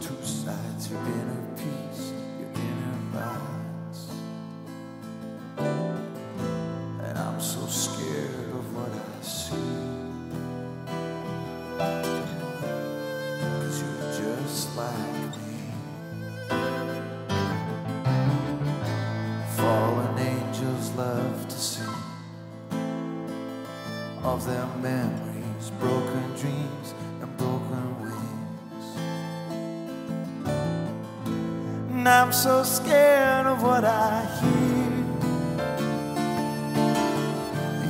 two sides, your inner peace, your inner balance. And I'm so scared of what I see. Cause you're just like me. Fallen angels love to sing of their memories, broken dreams. And I'm so scared of what I hear.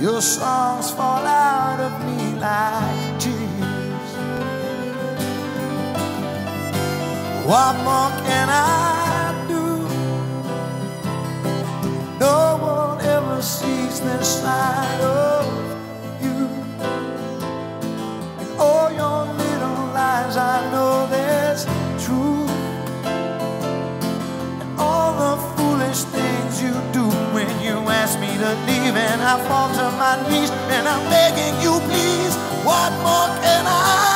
Your songs fall out of me like tears. What more can I do? No one ever sees this side ask me to leave, and I fall to my knees, and I'm begging you, please. What more can I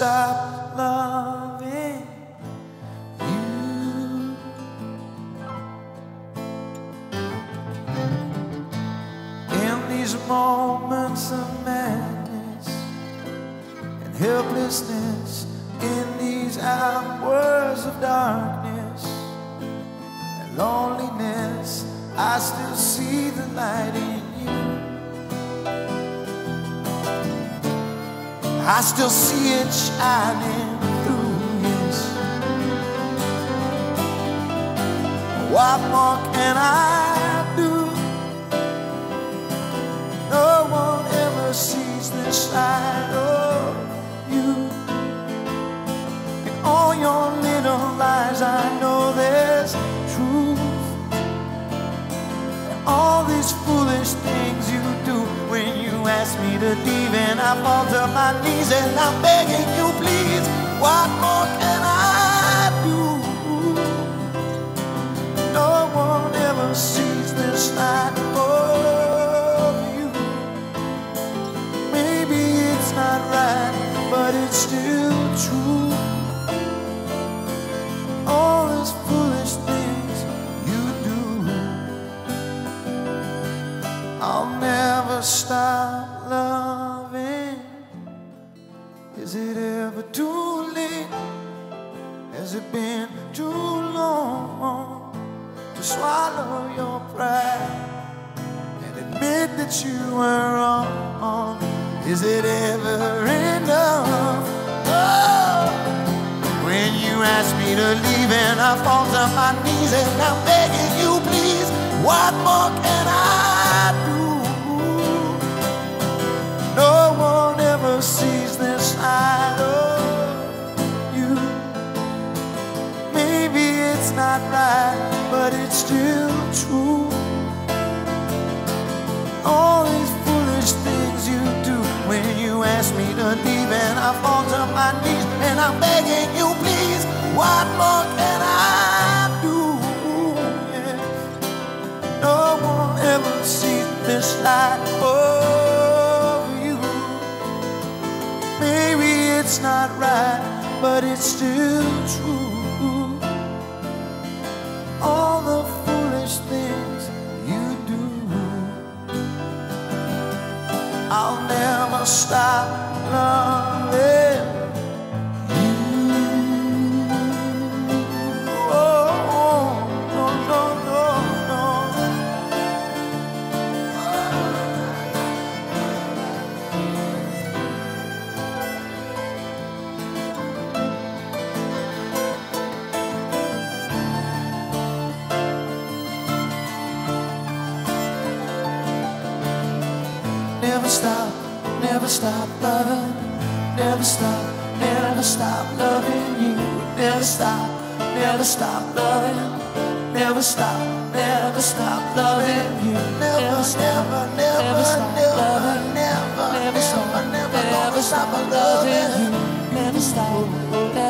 stop loving you. In these moments of madness and helplessness, in these hours of darkness and loneliness, I still see the light in you. I still see it shining through yes. What more can I to and I fall to my knees and I'm begging you, please. What more can I do? No one ever sees this side of you. Maybe it's not right, but it's still I'll never stop loving. Is it ever too late? Has it been too long to swallow your pride and admit that you were wrong? Is it ever enough? Oh, when you ask me to leave and I fall to my knees and I'm begging you, please, what more can I do? No one ever sees this side of you. Maybe it's not right, but it's still true. All these foolish things you do when you ask me to leave, and I fall to my knees and I'm begging you, please. What more can I this side of oh, you. Maybe it's not right, but it's still true. All the foolish things you do, I'll never stop loving Never stop, never stop loving. Never stop, never stop loving you. Never stop, never stop loving. Never stop, never stop loving you. Never, never, never, never. Never, never stop, never, never stop loving you. Never stop, never